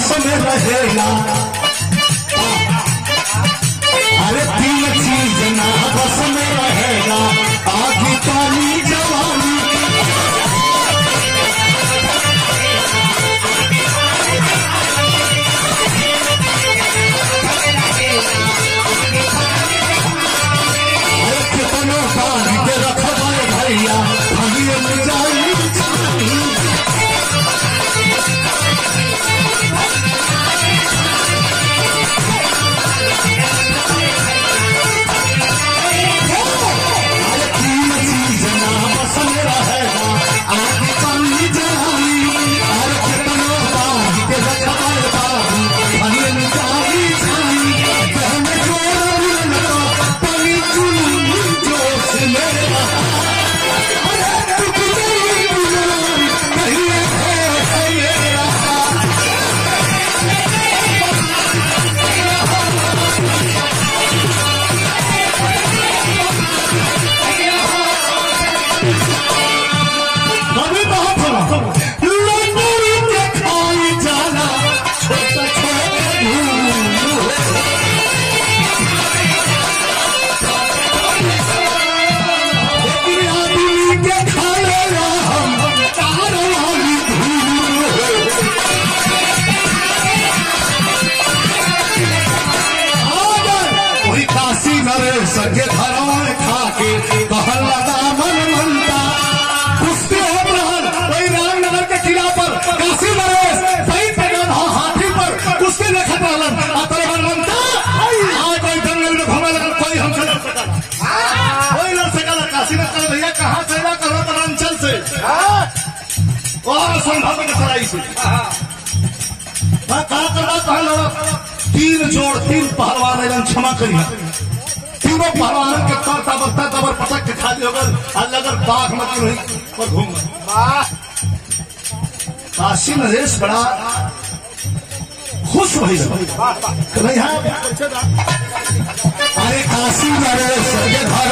सभ काशी के घरों में खाके हो वही रामनगर के किला पर। काशी नरेश सही हो हाथी पर। कोई जंगल में घूमे कोई कोई लड़ काशी में भैया, कहाँ से ना करो से? और संभव के सराई से? कहा कहा लड़ा? तीन जोड़, तीन पहलवान एकदम क्षमा करिए। तीनों पहलवान के तर तबरता तबर पटक के खाली हो अल्लाह अगर बाघ मत रही पर घूम। काशी नरेश बड़ा खुश भई कन्हैया अरे काशी नरेश के घर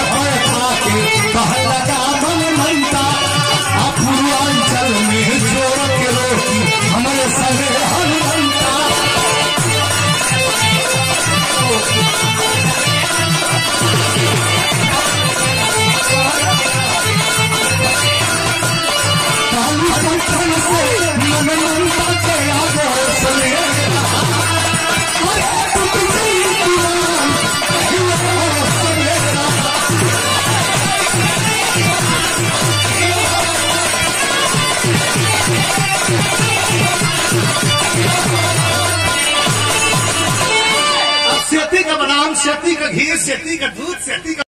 सेती का घी सेती का दूध सेती का